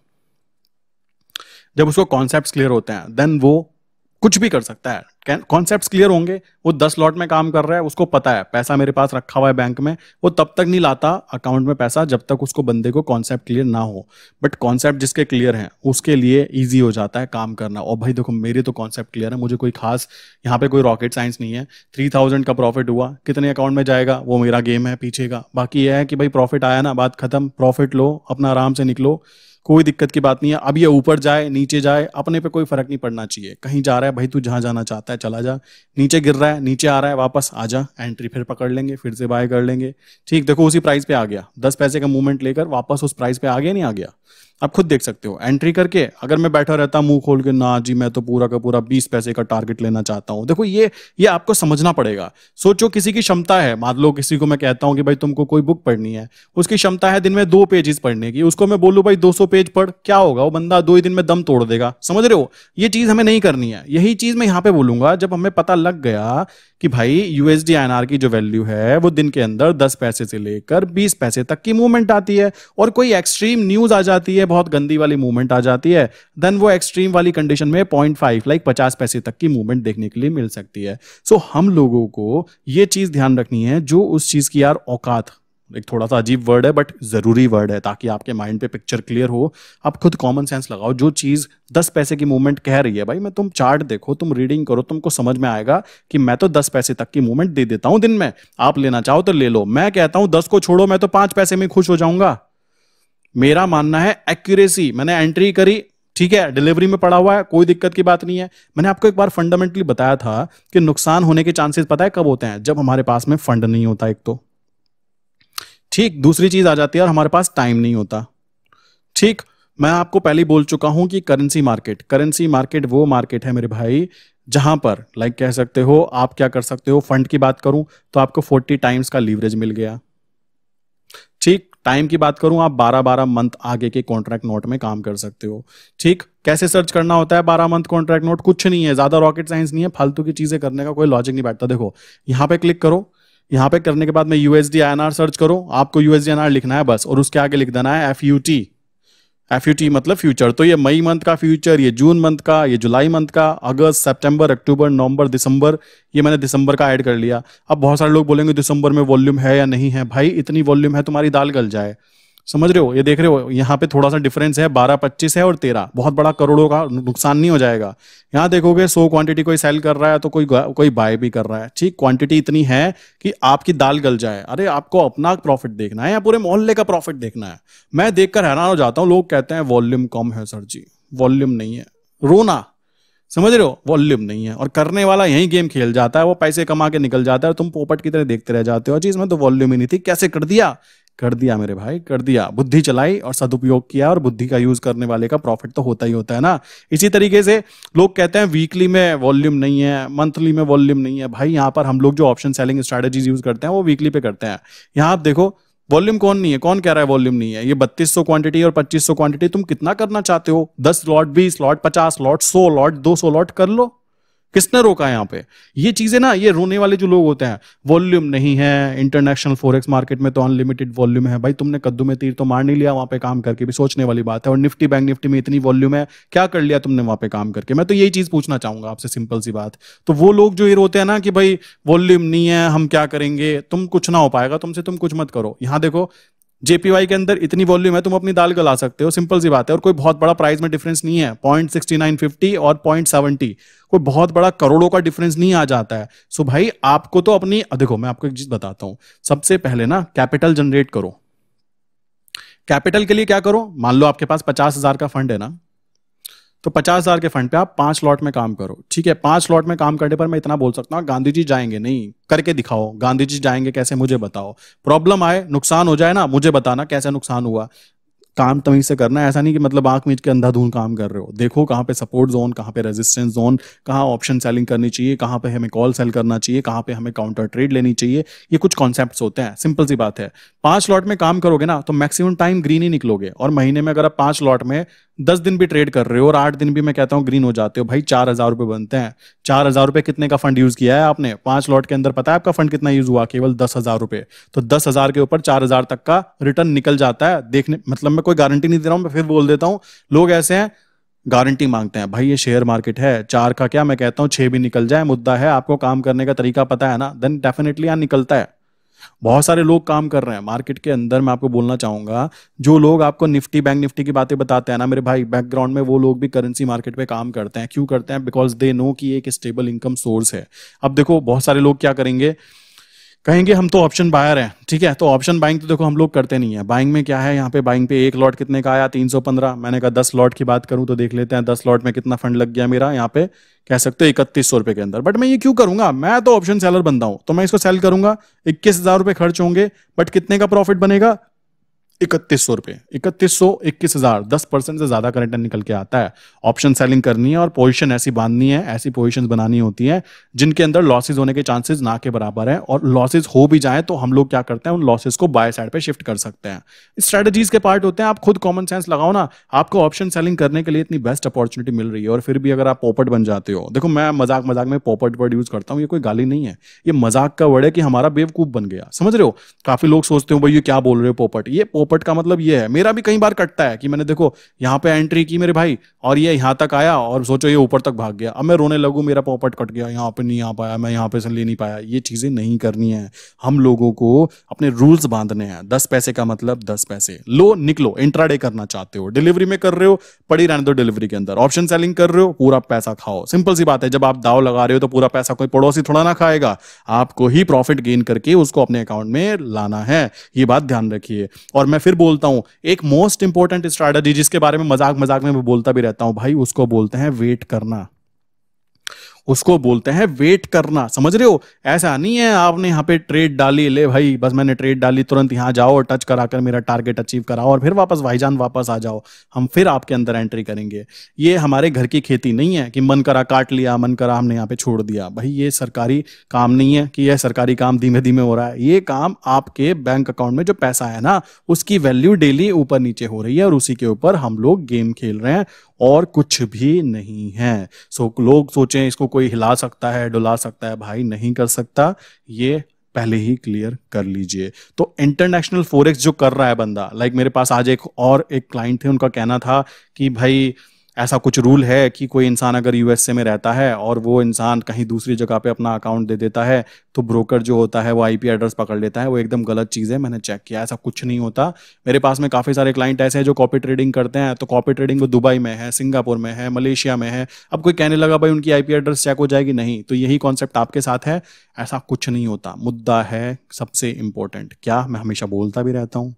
जब उसको कॉन्सेप्ट क्लियर होते हैं देन वो कुछ भी कर सकता है। कॉन्सेप्ट क्लियर होंगे। वो दस लॉट में काम कर रहा है, उसको पता है। पैसा मेरे पास रखा हुआ है बैंक में, वो तब तक नहीं लाता अकाउंट में पैसा जब तक उसको बंदे को कॉन्सेप्ट क्लियर ना हो। बट कॉन्सेप्ट जिसके क्लियर हैं, उसके लिए ईजी हो जाता है काम करना। और भाई देखो, मेरे तो कॉन्सेप्ट क्लियर है, मुझे कोई खास यहाँ पे कोई रॉकेट साइंस नहीं है। थ्री थाउज़ेंड का प्रॉफिट हुआ, कितने अकाउंट में जाएगा, वो मेरा गेम है पीछे का बाकी यह है कि भाई प्रॉफिट आया ना, बात खत्म प्रॉफिट लो, अपना आराम से निकलो। कोई दिक्कत की बात नहीं है। अब ये ऊपर जाए, नीचे जाए, अपने पे कोई फ़र्क नहीं पड़ना चाहिए। कहीं जा रहा है, भाई तू जहाँ जाना चाहता है। चला जा। नीचे गिर रहा है, नीचे आ रहा है, वापस आ जा। एंट्री फिर पकड़ लेंगे, फिर से बाय कर लेंगे। ठीक, देखो उसी प्राइस पे आ गया। दस पैसे का मूवमेंट लेकर वापस उस प्राइस पे आ गया नहीं आ गया। आप खुद देख सकते हो। एंट्री करके अगर मैं बैठा रहता, मुँह खोल के, ना जी, मैं तो पूरा का पूरा बीस पैसे का टारगेट लेना चाहता हूँ। देखो, ये ये आपको समझना पड़ेगा। सोचो, किसी की क्षमता है, मान लो किसी को मैं कहता हूँ कि, भाई, तुमको कोई बुक पढ़नी है। उसकी क्षमता है दिन में दो पेजेस पढ़ने की। उसको मैं बोलूँ, भाई, दो सौ पेज पढ़, क्या होगा? वो बंदा दो ही दिन में दम तोड़ देगा। समझ रहे हो? ये चीज़ हमें नहीं करनी है। यही चीज़ मैं यहाँ पे बोलूँगा, जब हमें पता लग गया कि, भाई यूएसडी एनआर की जो वैल्यू है, वो दिन के अंदर दस पैसे से लेकर बीस पैसे तक की मूवमेंट आती है और कोई एक्सट्रीम न्यूज़ आ जाती है बहुत गंदी वाली मूवमेंट आ जाती है देन वो एक्सट्रीम वाली कंडीशन में पॉइंट फाइव लाइक पचास पैसे तक की मूवमेंट देखने के लिए मिल सकती है। सो so, हम लोगों को ये चीज़ ध्यान रखनी है जो उस चीज़ की यार औकात एक थोड़ा सा अजीब वर्ड है बट ज़रूरी वर्ड है ताकि आपके माइंड पे पिक्चर क्लियर हो। आप खुद कॉमन सेंस लगाओ जो चीज़ दस पैसे की मूवमेंट कह रही है भाई मैं तुम चार्ट देखो तुम रीडिंग करो तुमको समझ में आएगा कि मैं तो दस पैसे तक की मूवमेंट दे देता हूँ दिन में। आप लेना चाहो तो ले लो मैं कहता हूँ दस को छोड़ो मैं तो पाँच पैसे में खुश हो जाऊँगा। मेरा मानना है एक्यूरेसी मैंने एंट्री करी, ठीक है डिलीवरी में पड़ा हुआ है, कोई दिक्कत की बात नहीं है। मैंने आपको एक बार फंडामेंटली बताया था कि नुकसान होने के चांसेस पता है कब होते हैं? जब हमारे पास में फंड नहीं होता एक तो। ठीक, दूसरी चीज़ आ जाती है और हमारे पास टाइम नहीं होता। ठीक, मैं आपको पहले बोल चुका हूँ कि करेंसी मार्केट करेंसी मार्केट वो मार्केट है मेरे भाई, जहाँ पर लाइक कह सकते हो, आप क्या कर सकते हो फंड की बात करूँ तो आपको फोर्टी टाइम्स का लीवरेज मिल गया। ठीक टाइम की बात करूँ, आप 12 12 मंथ आगे के कॉन्ट्रैक्ट नोट में काम कर सकते हो। ठीक? कैसे सर्च करना होता है 12 मंथ कॉन्ट्रैक्ट नोट कुछ नहीं है, ज़्यादा रॉकेट साइंस नहीं है, फालतू की चीज़ें करने का कोई लॉजिक नहीं बैठता। देखो, यहाँ पे क्लिक करो, यहाँ पे करने के बाद में यूएसडी आई सर्च करो, आपको यूएसडी आई लिखना है बस, और उसके आगे लिख देना है F U T F U T मतलब फ्यूचर तो ये मई मंथ का फ्यूचर ये जून मंथ का, ये जुलाई मंथ का अगस्त सितंबर अक्टूबर नवंबर दिसंबर ये मैंने दिसंबर का ऐड कर लिया। अब बहुत सारे लोग बोलेंगे, दिसंबर में वॉल्यूम है या नहीं है? भाई, इतनी वॉल्यूम है, तुम्हारी दाल गल जाए। समझ रहे हो? ये देख रहे हो, यहाँ पे थोड़ा सा डिफरेंस है, बारह, पच्चीस है और तेरह। बहुत बड़ा करोड़ों का नुकसान नहीं हो जाएगा। यहाँ देखोगे, सो क्वांटिटी कोई सेल कर रहा है तो कोई कोई बाय भी कर रहा है। ठीक क्वांटिटी इतनी है कि आपकी दाल गल जाए। अरे, आपको अपना प्रॉफिट देखना है या पूरे मोहल्ले का प्रॉफिट देखना है? मैं देखकर हैरान हो जाता हूँ। लोग कहते हैं वॉल्यूम कम है सर जी। वॉल्यूम नहीं है। रोना। समझ रहे हो? वॉल्यूम नहीं है। और करने वाला यही गेम खेल जाता है, वो पैसे कमा के निकल जाता है तुम पोपट की तरह देखते रह जाते हो। चीज़ में तो वॉल्यूम ही नहीं थी। कैसे कर दिया? कर दिया मेरे भाई, कर दिया। बुद्धि चलाई और सदुपयोग किया और बुद्धि का यूज़ करने वाले का प्रॉफिट तो होता ही होता है ना। इसी तरीके से लोग कहते हैं वीकली में वॉल्यूम नहीं है मंथली में वॉल्यूम नहीं है। भाई, यहाँ पर हम लोग जो ऑप्शन सेलिंग स्ट्रेटेजीज यूज़ करते हैं, वो वीकली पे करते हैं। यहाँ आप देखो वॉल्यूम कौन नहीं है, कौन कह रहा है वॉल्यूम नहीं है? ये बत्तीस सौ क्वांटिटी और पच्चीस सौ क्वांटिटी तुम कितना करना चाहते हो? दस लॉट बीस लॉट पचास लॉट सौ लॉट दो सौ लॉट कर लो। किसने रोका है यहाँ पे? ये चीज़ें ना, ये रोने वाले जो लोग होते हैं वॉल्यूम नहीं है इंटरनेशनल फोरेक्स मार्केट में तो अनलिमिटेड वॉल्यूम है। भाई, तुमने कद्दू में तीर तो मार नहीं लिया, वहाँ पे काम करके भी सोचने वाली बात है। और निफ्टी, बैंक निफ्टी में इतनी वॉल्यूम है, क्या कर लिया तुमने वहाँ पे काम करके? मैं तो यही चीज़ पूछना चाहूँगा आपसे सिंपल सी बात। तो वो लोग जो ये रोते हैं ना कि भाई वॉल्यूम नहीं है, हम क्या करेंगे? तुम कुछ ना हो पाएगा, तुमसे तुम कुछ मत करो। यहाँ देखो जेपीवाई के अंदर इतनी वॉल्यूम है, तुम अपनी दाल गला सकते हो, सिंपल सी बात है। और कोई बहुत बड़ा प्राइस में डिफरेंस नहीं है। पॉइंट सिक्सटी नाइन फिफ्टी और पॉइंट सेवेंटी कोई बहुत बड़ा करोड़ों का डिफरेंस नहीं आ जाता है। सो भाई, आपको तो अपनी, देखो, मैं आपको एक चीज़ बताता हूँ। सबसे पहले ना कैपिटल जनरेट करो। कैपिटल के लिए क्या करो? मान लो आपके पास पचास हज़ार का फंड है ना तो पचास हज़ार के फंड पे आप पाँच लॉट में काम करो। ठीक है, पाँच लॉट में काम करने पर मैं इतना बोल सकता हूँ, गांधी जी जाएँगे, नहीं, करके दिखाओ, गांधी जी जाएँगे, कैसे मुझे बताओ। प्रॉब्लम आए, नुकसान हो जाए ना, मुझे बताना कैसे नुकसान हुआ। काम तमीज से करना है। ऐसा नहीं कि मतलब आँख मीच के अंधाधुंध काम कर रहे हो। देखो कहाँ पे सपोर्ट जोन कहाँ पे रेजिस्टेंस जोन कहाँ ऑप्शन सेलिंग करनी चाहिए, कहाँ पे हमें कॉल सेल करना चाहिए, कहाँ पे हमें काउंटर ट्रेड लेनी चाहिए। ये कुछ कॉन्सेप्ट होते हैं। सिंपल सी बात है। पाँच लॉट में काम करोगे ना तो मैक्सिमम टाइम ग्रीन ही निकलोगे। और महीने में अगर आप पाँच लॉट में दस दिन भी ट्रेड कर रहे हो और आठ दिन भी मैं कहता हूँ ग्रीन हो जाते हो, भाई चार हज़ार रुपए बनते हैं। चार हज़ार रुपए कितने का फंड यूज़ किया है आपने? पाँच लॉट के अंदर पता है आपका फंड कितना यूज़ हुआ? केवल दस हज़ार रुपए तो दस हज़ार के ऊपर चार हज़ार तक का रिटर्न निकल जाता है। देखने मतलब मैं कोई गारंटी नहीं दे रहा हूँ, मैं फिर बोल देता हूँ, लोग ऐसे हैं, गारंटी मांगते हैं, भाई, ये शेयर मार्केट है, चार का क्या? मैं कहता हूँ, छह भी निकल जाए, मुद्दा है, आपको काम करने का तरीका पता है ना देन डेफिनेटली यहाँ निकलता है. बहुत सारे लोग काम कर रहे हैं मार्केट के अंदर मैं आपको बोलना चाहूँगा, जो लोग आपको निफ्टी बैंक निफ्टी की बातें बताते हैं ना, मेरे भाई बैकग्राउंड में वो लोग भी करेंसी मार्केट पे काम करते हैं। क्यों करते हैं? बिकॉज़ दे नो कि एक स्टेबल इनकम सोर्स है। अब देखो, बहुत सारे लोग क्या करेंगे? कहेंगे हम तो ऑप्शन बायर हैं, ठीक है? तो ऑप्शन बाइंग तो देखो हम लोग करते नहीं है। बाइंग में क्या है? यहाँ पे बाइंग पे एक लॉट कितने का आया? तीन सौ पंद्रह। मैंने कहा दस लॉट की बात करूँ तो देख लेते हैं दस लॉट में कितना फंड लग गया मेरा यहाँ पे। कह सकते हो इकतीस सौ रुपए के अंदर। बट मैं ये क्यों करूँगा? मैं तो ऑप्शन सेलर बनता हूँ तो मैं इसको सेल करूँगा। इक्कीस हज़ार खर्च होंगे बट कितने का प्रॉफिट बनेगा? इकतीस सौ रुपए। इकतीस सौ, इक्कीस हज़ार। दस परसेंट से ज़्यादा का रिटर्न निकल के आता है। ऑप्शन सेलिंग करनी है और पोजीशन ऐसी बांधनी है, ऐसी पोजीशंस बनानी होती है, जिनके अंदर लॉसेज होने के चांसेस ना के बराबर है। और लॉसेज हो भी जाए तो हम लोग क्या करते हैं, उन लॉसेज को बाय साइड पे शिफ्ट कर सकते हैं। स्ट्रेटेजीज के पार्ट होते हैं। आप खुद कॉमन सेंस लगाओ ना। आपको ऑप्शन सेलिंग करने के लिए इतनी बेस्ट अपॉर्चुनिटी मिल रही है और फिर भी अगर आप पोपट बन जाते हो। देखो, मैं मज़ाक मज़ाक में पोपट वर्ड यूज़ करता हूँ, ये कोई गाली नहीं है। ये मज़ाक का वर्ड है कि हमारा बेवकूफ़ बन गया। समझ रहे हो? काफ़ी लोग सोचते हो, भाई ये क्या बोल रहे हो पोपट? ये पोपट का मतलब ये है। मेरा भी कई बार कटता है कि मैंने देखो, यहाँ पे एंट्री की मेरे भाई और ये यहाँ तक आया और सोचो ये ऊपर तक भाग गया। अब मैं रोने लगू, मेरा पॉपट कट गया, यहाँ पे नहीं आ पाया, मैं यहाँ पे से ले नहीं पाया। ये चीज़ें नहीं करनी है। हम लोगों को अपने रूल्स बांधने हैं। दस पैसे का मतलब दस पैसे। लो, निकलो इंट्राडे करना चाहते हो। डिलीवरी में कर रहे हो, पड़ी रहने दो डिलीवरी के अंदर। ऑप्शन सेलिंग कर रहे हो, पूरा पैसा खाओ। सिंपल सी बात है, जब आप दाव लगा रहे हो तो पूरा पैसा कोई पड़ोसी थोड़ा ना खाएगा। आपको ही प्रॉफिट गेन करके उसको अपने अकाउंट में लाना है। ये बात ध्यान रखिए। और मैं फिर बोलता हूँ, एक मोस्ट इंपॉर्टेंट स्ट्रैटेजी जिसके बारे में मज़ाक मज़ाक में मैं बोलता भी रहता हूँ, भाई उसको बोलते हैं वेट करना। उसको बोलते हैं, वेट करना। समझ रहे हो? ऐसा नहीं है, आपने यहाँ पे ट्रेड डाली, ले भाई, बस मैंने ट्रेड डाली, तुरंत यहाँ जाओ और टच कराकर मेरा टारगेट अचीव कराओ और फिर वापस भाईजान वापस आ जाओ। हम फिर आपके अंदर एंट्री करेंगे। ये हमारे घर की खेती नहीं है कि मन करा काट लिया, मन करा हमने यहाँ पे छोड़ दिया। भाई, ये सरकारी काम नहीं है कि यह सरकारी काम धीमे धीमे हो रहा है। ये काम आपके बैंक अकाउंट में जो पैसा है ना, उसकी वैल्यू डेली ऊपर नीचे हो रही है और उसी के ऊपर हम लोग गेम खेल रहे हैं और कुछ भी नहीं है। सो लोग सोचें, इसको कोई हिला सकता है, डुला सकता है, भाई नहीं कर सकता, ये पहले ही क्लियर कर लीजिए। तो इंटरनेशनल फोरेक्स जो कर रहा है बंदा लाइक मेरे पास आज एक और एक क्लाइंट थे, उनका कहना था कि भाई ऐसा कुछ रूल है कि कोई इंसान अगर यूएसए में रहता है और वो इंसान कहीं दूसरी जगह पे अपना अकाउंट दे देता है तो ब्रोकर जो होता है वो आईपी एड्रेस पकड़ लेता है। वो एकदम गलत चीज़ है, मैंने चेक किया, ऐसा कुछ नहीं होता। मेरे पास में काफ़ी सारे क्लाइंट ऐसे हैं जो कॉपी ट्रेडिंग करते हैं तो कॉपी ट्रेडिंग वो दुबई में है, सिंगापुर में है, मलेशिया में है। अब कोई कहने लगा, भाई उनकी आईपी एड्रेस चेक हो जाएगी? नहीं तो यही कॉन्सेप्ट आपके साथ है। ऐसा कुछ नहीं होता। मुद्दा है सबसे इंपॉर्टेंट क्या मैं हमेशा बोलता भी रहता हूँ?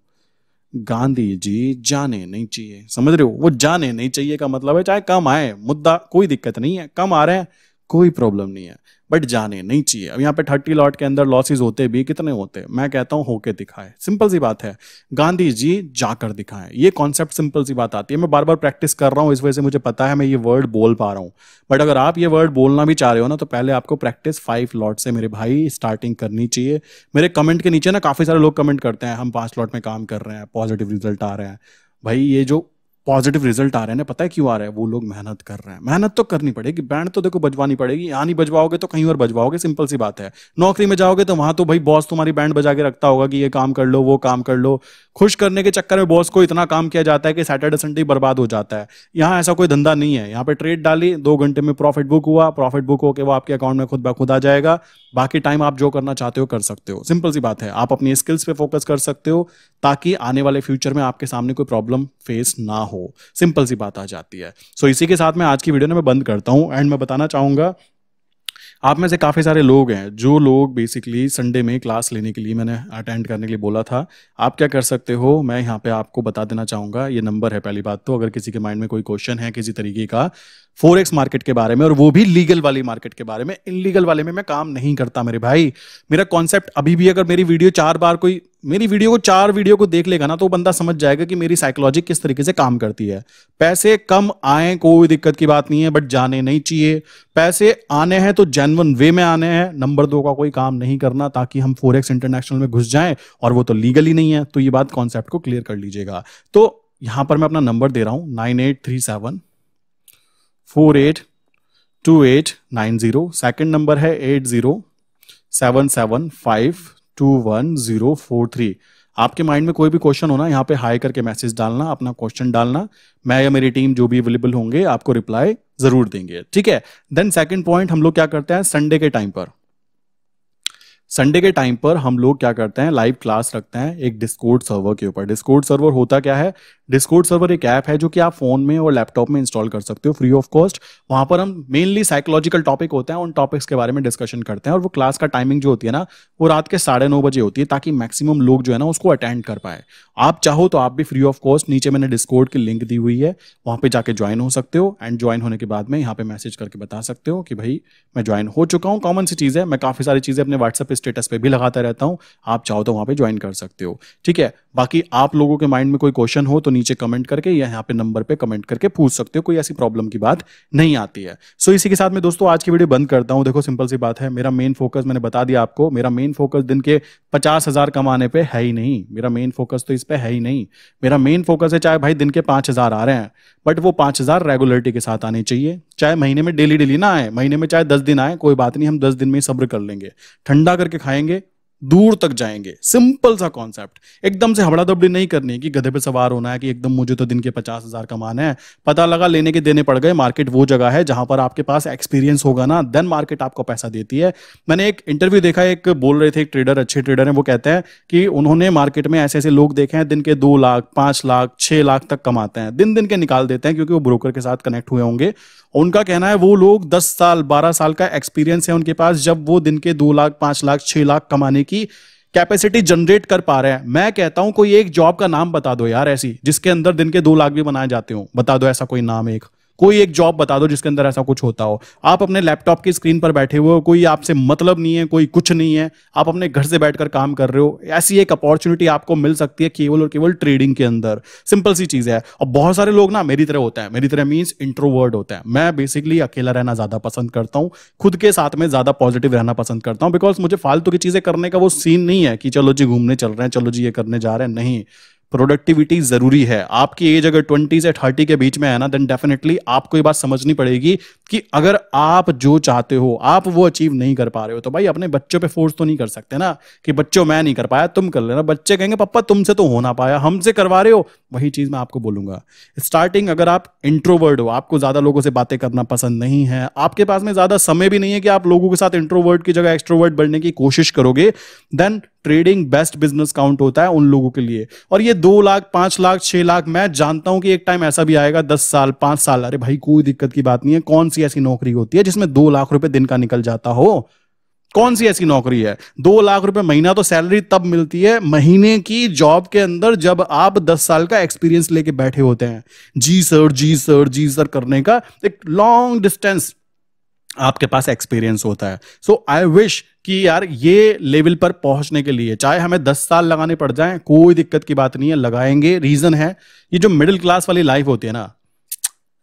गांधी जी जाने नहीं चाहिए। समझ रहे हो? वो जाने नहीं चाहिए का मतलब है, चाहे कम आए, मुद्दा कोई दिक्कत नहीं है। कम आ रहे हैं कोई प्रॉब्लम नहीं है। बट जाने, नहीं चाहिए। अब यहाँ पे थर्टी लॉट के अंदर लॉसेज होते भी, कितने होते? मैं कहता हूँ होके दिखाए। सिंपल सी बात है। गांधी जी जाकर दिखाएँ। ये कॉन्सेप्ट सिंपल सी बात आती है। मैं बार बार प्रैक्टिस कर रहा हूँ, इस वजह से मुझे पता है मैं ये वर्ड बोल पा रहा हूँ। बट अगर आप ये वर्ड बोलना भी चाह रहे हो ना तो पहले आपको प्रैक्टिस फाइव लॉट से मेरे भाई स्टार्टिंग करनी चाहिए। मेरे कमेंट के नीचे ना काफ़ी सारे लोग कमेंट करते हैं, हम पाँच लॉट में काम कर रहे हैं पॉजिटिव रिज़ल्ट आ रहे हैं। भाई, ये जो पॉजिटिव रिज़ल्ट आ रहे हैं पता है क्यों आ रहा है? वो लोग मेहनत कर रहे हैं। मेहनत तो करनी पड़ेगी। बैंड तो देखो बजवानी पड़ेगी। यहाँ नहीं बजवाओगे तो कहीं और बजवाओगे सिंपल सी बात है। नौकरी में जाओगे तो वहाँ तो भाई बॉस तुम्हारी बैंड बजा के रखता होगा कि ये काम कर लो, वो काम कर लो। खुश करने के चक्कर में बॉस को इतना काम किया जाता है कि सैटरडे संडे बर्बाद हो जाता है। यहाँ ऐसा कोई धंधा नहीं है। यहाँ पे ट्रेड डाली, दो घंटे में प्रॉफिट बुक हुआ। प्रॉफिट बुक होकर वो आपके अकाउंट में खुद ब खुद आ जाएगा। बाकी टाइम आप जो करना चाहते हो, कर सकते हो। सिंपल सी बात है। आप अपनी स्किल्स पे फोकस कर सकते हो ताकि आने वाले फ्यूचर में आपके सामने कोई प्रॉब्लम फेस ना हो। सिंपल सी बात आ जाती है। सो so, इसी के साथ मैं आज की वीडियो में बंद करता हूँ एंड मैं बताना चाहूँगा आप में से काफ़ी सारे लोग हैं जो लोग बेसिकली संडे में क्लास लेने के लिए मैंने अटेंड करने के लिए बोला था। आप क्या कर सकते हो? मैं यहाँ पे आपको बता देना चाहूँगा ये नंबर है पहली बात तो अगर किसी के माइंड में कोई क्वेश्चन है किसी तरीके का फोरेक्स मार्केट के बारे में और वो भी लीगल वाली मार्केट के बारे में। इनलीगल वाले में मैं काम नहीं करता मेरे भाई। मेरा कॉन्सेप्ट अभी भी अगर मेरी वीडियो चार बार कोई, मेरी वीडियो को चार वीडियो को देख लेगा ना तो बंदा समझ जाएगा कि मेरी साइकोलॉजी किस तरीके से काम करती है। पैसे कम आए कोई दिक्कत की बात नहीं है बट जाने नहीं चाहिए। पैसे आने हैं तो जेनवन वे में आने हैं। नंबर दो का कोई काम नहीं करना ताकि हम फोरेक्स इंटरनेशनल में घुस जाएँ और वो तो लीगल ही नहीं है। तो ये बात कॉन्सेप्ट को क्लियर कर लीजिएगा। तो यहाँ पर मैं अपना नंबर दे रहा हूँ nine eight three seven four eight two eight nine zero. Second number है eight zero. Seven seven five two one zero four three. आपके माइंड में कोई भी क्वेश्चन होना यहाँ पे हाई करके मैसेज डालना, अपना क्वेश्चन डालना, मैं या मेरी टीम जो भी अवेलेबल होंगे, आपको रिप्लाई ज़रूर देंगे। ठीक है? देन सेकंड पॉइंट हम लोग क्या करते हैं? संडे के टाइम पर। संडे के टाइम पर हम लोग क्या करते हैं? लाइव क्लास रखते हैं एक डिस्कोड सर्वर के ऊपर। डिस्कोड सर्वर होता क्या है? डिस्कोड सर्वर एक ऐप है जो कि आप फ़ोन में और लैपटॉप में इंस्टॉल कर सकते हो फ्री ऑफ़ कॉस्ट वहाँ पर हम मेनली साइकोलॉजिकल टॉपिक होते हैं, उन टॉपिक्स के बारे में डिस्कशन करते हैं और वो क्लास का टाइमिंग जो होती है ना, वो रात के साढ़े नौ बजे होती है ताकि मैक्सिमम लोग जो है ना उसको अटेंड कर पाए। आप चाहो तो आप भी फ्री ऑफ़ कॉस्ट नीचे मैंने डिस्कोड की लिंक दी हुई है, वहाँ पर जाके ज्वाइन हो सकते हो एंड ज्वाइन होने के बाद में यहाँ पे मैसेज करके बता सकते हो कि भाई, मैं ज्वाइन हो चुका हूँ। कॉमन सी चीज़ है, मैं काफ़ी सारी चीज़ें अपने व्हाट्सएप स्टेटस पे भी लगाता रहता हूँ, आप चाहो तो वहाँ पे ज्वाइन कर सकते हो। ठीक है? बाकी आप लोगों के माइंड में कोई क्वेश्चन हो तो नीचे कमेंट करके या यहाँ पे नंबर पे कमेंट करके पूछ सकते हो, कोई ऐसी प्रॉब्लम की बात नहीं आती है। सो इसी के साथ में दोस्तों, आज की वीडियो बंद करता हूँ। देखो सिंपल सी बात है, मेरा मेन फोकस मैंने बता दिया आपको, मेरा मेन फोकस दिन के पचास हज़ार कमाने पे है ही नहीं। मेरा मेन फोकस तो इस पर है ही नहीं। मेरा मेन फोकस है, चाहे भाई दिन के पाँच आ रहे हैं बट वो पाँच रेगुलरिटी के साथ आने चाहिए। चाहे महीने में डेली डेली ना आए, महीने में चाहे दस दिन आए, कोई बात नहीं, हम दस दिन में ही सब्र कर लेंगे। ठंडा करके खाएँगे दूर तक जाएँगे। सिंपल सा कॉन्सेप्ट एकदम से हबड़ा दबड़ी नहीं करनी कि गधे पे सवार होना है कि एकदम मुझे तो दिन के पचास हज़ार कमाना है। पता लगा लेने के देने पड़ गए मार्केट वो जगह है जहाँ पर आपके पास एक्सपीरियंस होगा ना देन मार्केट आपको पैसा देती है। मैंने एक इंटरव्यू देखा, एक बोल रहे थे, एक ट्रेडर अच्छे ट्रेडर है, वो कहते हैं कि उन्होंने मार्केट में ऐसे ऐसे लोग देखे हैं, दिन के दो लाख, पाँच लाख, छह लाख तक कमाते हैं। दिन दिन के निकाल देते हैं क्योंकि वो ब्रोकर के साथ कनेक्ट हुए होंगे। उनका कहना है, वो लोग दस साल, बारह साल का एक्सपीरियंस है उनके पास, जब वो दिन के दो लाख, पाँच लाख, छह लाख कमाने की कैपेसिटी जनरेट कर पा रहे हैं। मैं कहता हूँ, कोई एक जॉब का नाम बता दो यार ऐसी, जिसके अंदर दिन के दो लाख भी बनाए जाते हो। बता दो ऐसा कोई नाम एक। कोई एक जॉब बता दो जिसके अंदर ऐसा कुछ होता हो। आप अपने लैपटॉप की स्क्रीन पर बैठे हुए हो, कोई आपसे मतलब नहीं है, कोई कुछ नहीं है, आप अपने घर से बैठकर काम कर रहे हो, ऐसी एक अपॉर्चुनिटी आपको मिल सकती है केवल और केवल ट्रेडिंग के अंदर। सिंपल सी चीज़ है। और बहुत सारे लोग ना मेरी तरह होता है। मेरी तरह मीन्स इंट्रोवर्ड होता है। मैं बेसिकली अकेला रहना ज़्यादा पसंद करता हूँ। खुद के साथ में ज़्यादा पॉजिटिव रहना पसंद करता हूँ। बिकॉज़ मुझे फालतू की चीज़ें करने का वो सीन नहीं है कि चलो जी घूमने चल रहे हैं, चलो जी ये करने जा रहे हैं। नहीं। प्रोडक्टिविटी ज़रूरी है। आपकी एज अगर ट्वेंटी से थर्टी के बीच में है ना देन डेफिनेटली आपको ये बात समझनी पड़ेगी कि अगर आप जो चाहते हो, आप वो अचीव नहीं कर पा रहे हो तो भाई अपने बच्चों पे फोर्स तो नहीं कर सकते ना कि बच्चों मैं नहीं कर पाया, तुम कर लेना। बच्चे कहेंगे पप्पा तुमसे तो हो ना पाया, हमसे करवा रहे हो। वही चीज़ मैं आपको बोलूँगा। स्टार्टिंग अगर आप इंट्रोवर्ड हो, आपको ज़्यादा लोगों से बातें करना पसंद नहीं है, आपके पास में ज़्यादा समय भी नहीं है कि आप लोगों के साथ इंट्रोवर्ड की जगह एक्सट्रोवर्ड बनने की कोशिश करोगे then trading best business count होता है उन लोगों के लिए। और ये दो लाख, पाँच लाख, छह लाख, मैं जानता हूँ कि एक टाइम ऐसा भी आएगा, दस साल, पाँच साल, अरे भाई कोई दिक्कत की बात नहीं है, कौन सी ऐसी नौकरी होती है जिसमें दो लाख रुपए दिन का निकल जाता हो? कौन सी ऐसी नौकरी है? दो लाख रुपए महीना तो सैलरी तब मिलती है महीने की जॉब के अंदर जब आप दस साल का एक्सपीरियंस लेके बैठे होते हैं। जी सर जी सर जी सर करने का एक लॉन्ग डिस्टेंस आपके पास एक्सपीरियंस होता है। सो आई विश कि यार ये लेवल पर पहुँचने के लिए, चाहे हमें दस साल लगाने पड़ जाए, कोई दिक्कत की बात नहीं है, लगाएँगे रीजन है। ये जो मिडिल क्लास वाली लाइफ होती है ना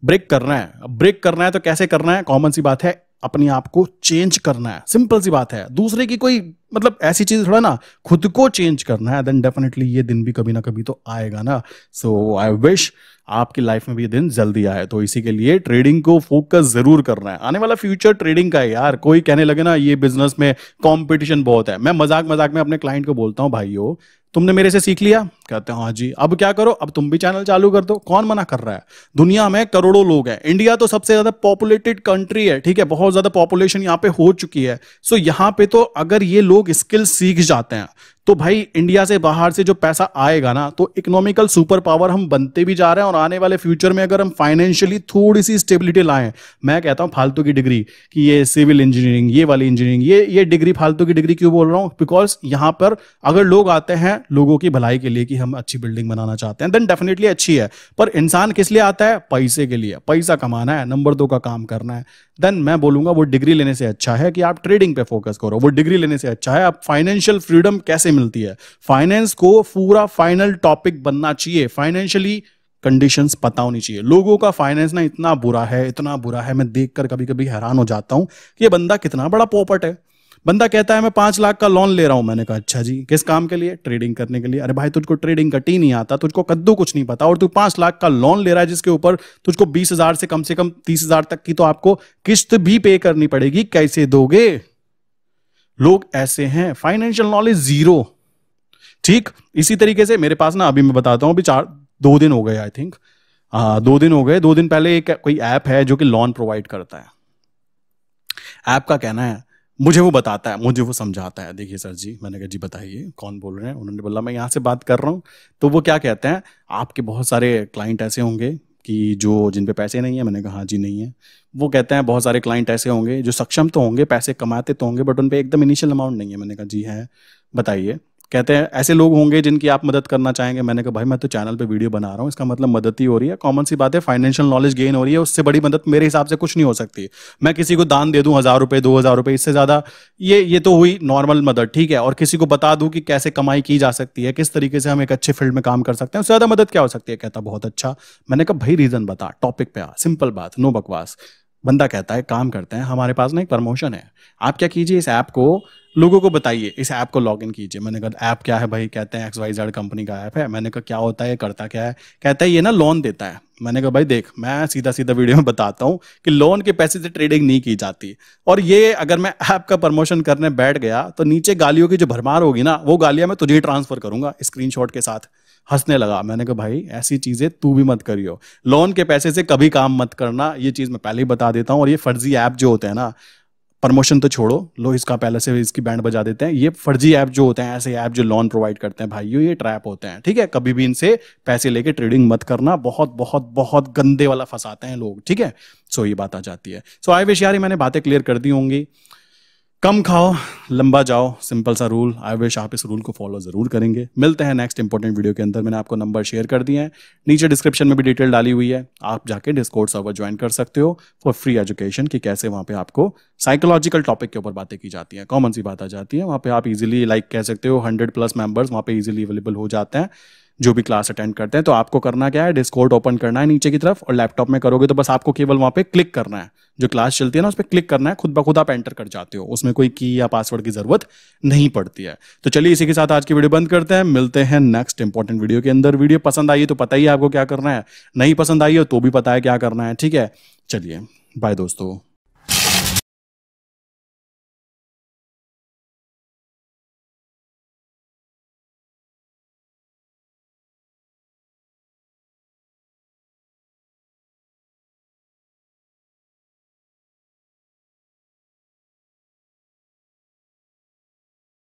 ब्रेक करना है। ब्रेक करना है तो कैसे करना है? कॉमन सी बात है, अपने आप को चेंज करना है। सिंपल सी बात है। दूसरे की कोई मतलब ऐसी चीज़ थोड़ा ना खुद को चेंज करना है देन डेफिनेटली ये दिन भी कभी ना कभी तो आएगा ना। सो आई विश आपकी लाइफ में भी ये दिन जल्दी आए तो इसी के लिए ट्रेडिंग को फोकस ज़रूर करना है। आने वाला फ्यूचर ट्रेडिंग का है यार, कोई कहने लगे ना, ये बिज़नेस में कंपटीशन बहुत है। मैं मज़ाक मज़ाक में अपने क्लाइंट को बोलता हूँ, भाइयों, तुमने मेरे से सीख लिया? कहते हैं हाँ जी, अब क्या करो? अब तुम भी चैनल चालू कर दो। कौन मना कर रहा है? दुनिया में करोड़ों लोग हैं। इंडिया तो सबसे ज़्यादा पॉपुलेटेड कंट्री है, ठीक है? बहुत ज़्यादा पॉपुलेशन यहाँ पे हो चुकी है। सो यहाँ पे तो अगर ये लोग स्किल सीख जाते हैं। तो भाई इंडिया से बाहर से जो पैसा आएगा ना तो इकोनॉमिकल सुपर पावर हम बनते भी जा रहे हैं और आने वाले फ्यूचर में अगर हम फाइनेंशियली थोड़ी सी स्टेबिलिटी लाएँ, मैं कहता हूँ फालतू की डिग्री कि ये सिविल इंजीनियरिंग ये वाली इंजीनियरिंग ये ये डिग्री फालतू की डिग्री क्यों बोल रहा हूँ? बिकॉज़ यहाँ पर अगर लोग आते हैं लोगों की भलाई के लिए कि हम अच्छी बिल्डिंग बनाना चाहते हैं देन डेफिनेटली अच्छी है। पर इंसान किस लिए आता है? पैसे के लिए। पैसा कमाना है नंबर दो का काम करना है। देन मैं बोलूँगा वो डिग्री लेने से अच्छा है कि आप ट्रेडिंग पे फोकस करो। वो डिग्री लेने से अच्छा है। आप फाइनेंशियल फ्रीडम कैसे कैसे मिलती है। फाइनेंस को पूरा फाइनल टॉपिक बनना चाहिए। फाइनेंशियली कंडीशंस पता होनी चाहिए। लोगों का फाइनेंस ना इतना बुरा है, इतना बुरा है, मैं देखकर कभी कभी हैरान हो जाता हूँ कि ये बंदा कितना बड़ा पोपट है। बंदा कहता है, मैं पाँच लाख का लोन ले रहा हूँ। मैंने कहा अच्छा जी, किस काम के लिए? ट्रेडिंग करने के लिए। अरे भाई, तुझको ट्रेडिंग कटी नहीं आता, तुझको कद्दू कुछ नहीं पता और तू पाँच लाख का लोन ले रहा है जिसके ऊपर तुझको बीस हज़ार से कम से कम तीस हज़ार तक की तो आपको किस्त भी पे करनी पड़ेगी। कैसे दोगे? लोग ऐसे हैं। फाइनेंशियल नॉलेज ज़ीरो ठीक? इसी तरीके से मेरे पास ना, अभी मैं बताता हूँ, अभी चार, दो दिन हो गए आई थिंक दो दिन हो गए। दो दिन पहले एक कोई ऐप है जो कि लोन प्रोवाइड करता है। ऐप का कहना है, मुझे वो बताता है, मुझे वो समझाता है। देखिए सर जी, मैंने कहा, जी बताइए, कौन बोल रहे हैं? उन्होंने बोला, मैं यहाँ से बात कर रहा हूँ। तो वो क्या कहते हैं, आपके बहुत सारे क्लाइंट ऐसे होंगे कि जो जिन पे पैसे नहीं है, मैंने कहा हाँ जी, नहीं है। वो कहते हैं, बहुत सारे क्लाइंट ऐसे होंगे जो सक्षम तो होंगे, पैसे कमाते तो होंगे बट उन पर एकदम इनिशियल अमाउंट नहीं है। मैंने कहा, जी, है, बताइए। कहते हैं, ऐसे लोग होंगे जिनकी आप मदद करना चाहेंगे। मैंने कहा, भाई, मैं तो चैनल पे वीडियो बना रहा हूँ, इसका मतलब मदद ही हो रही है। कॉमन सी बात है, फाइनेंशियल नॉलेज गेन हो रही है, उससे बड़ी मदद मेरे हिसाब से कुछ नहीं हो सकती। मैं किसी को दान दे दूँ, हज़ार रुपये दो हज़ार रुपये इससे ज़्यादा, ये ये तो हुई नॉर्मल मदद, ठीक है? और किसी को बता दूँ कि कैसे कमाई की जा सकती है, किस तरीके से हम एक अच्छे फ़ील्ड में काम कर सकते हैं, उससे ज़्यादा मदद क्या हो सकती है? कहता, बहुत अच्छा। मैंने कहा, भाई, रीजन बता टॉपिक पे आ सिंपल बात नो बकवास। बंदा कहता है, काम करते हैं, हमारे पास ना एक प्रमोशन है। आप क्या कीजिए इस ऐप को, लोगों को बताइए, इस ऐप को लॉग इन कीजिए। मैंने कहा, ऐप क्या है भाई? कहते हैं एक्स वाई जेड कंपनी का ऐप है। मैंने कहा, क्या होता है करता क्या है? कहता है, ये ना लोन देता है। मैंने कहा, भाई देख, मैं सीधा सीधा वीडियो में बताता हूँ कि लोन के पैसे से ट्रेडिंग नहीं की जाती। और ये अगर मैं ऐप का प्रमोशन करने बैठ गया तो नीचे गालियों की जो भरमार होगी ना, वो गालियाँ मैं तुझे ट्रांसफ़र करूँगा स्क्रीन के साथ। हंसने लगा। मैंने कहा, भाई, ऐसी चीज़ें तू भी मत करियो। लोन के पैसे से कभी काम मत करना। ये चीज़ मैं पहले ही बता देता हूँ और ये फर्जी ऐप जो होते हैं ना, प्रमोशन तो छोड़ो, लो इसका पहले से इसकी बैंड बजा देते हैं। ये फर्जी ऐप जो होते हैं, ऐसे ऐप जो लोन प्रोवाइड करते हैं, भाइयों, ये ट्रैप होते हैं, ठीक है? कभी भी इनसे पैसे लेके ट्रेडिंग मत करना। बहुत बहुत बहुत गंदे वाला फंसाते हैं लोग, ठीक है? सो ये बात आ जाती है। सो आई विश यार मैंने बातें क्लियर कर दी होंगी। कम खाओ, लंबा जाओ सिंपल सा रूल आई विश आप इस रूल को फॉलो ज़रूर करेंगे. मिलते हैं नेक्स्ट इंपॉर्टेंट वीडियो के अंदर. मैंने आपको नंबर शेयर कर दिए हैं. नीचे डिस्क्रिप्शन में भी डिटेल डाली हुई है. आप जाके डिस्कोर्ट सर्वर ज्वाइन कर सकते हो फॉर फ्री एजुकेशन कि कैसे वहाँ पे आपको साइकोलॉजिकल टॉपिक के ऊपर बातें की जाती हैं. कॉमन सी बात आ जाती है. वहाँ पे आप इजिली लाइक like कह सकते हो हंड्रेड प्लस मेंबर्स वहाँ पे इजिली अवेलेबल हो जाते हैं. जो भी क्लास अटेंड करते हैं तो आपको करना क्या है? डिस्कोर्ट ओपन करना है नीचे की तरफ़ और लैपटॉप में करोगे तो बस आपको केवल वहाँ पे क्लिक करना है। जो क्लास चलती है ना, उस पर क्लिक करना है, खुद ब खुद आप एंटर कर जाते हो। उसमें कोई की या पासवर्ड की ज़रूरत नहीं पड़ती है। तो चलिए इसी के साथ आज की वीडियो बंद करते हैं। मिलते हैं नेक्स्ट इंपॉर्टेंट वीडियो के अंदर। वीडियो पसंद आई तो पता ही आपको क्या करना है। नहीं पसंद आई हो तो भी पता है क्या करना है। ठीक है? चलिए बाय दोस्तों।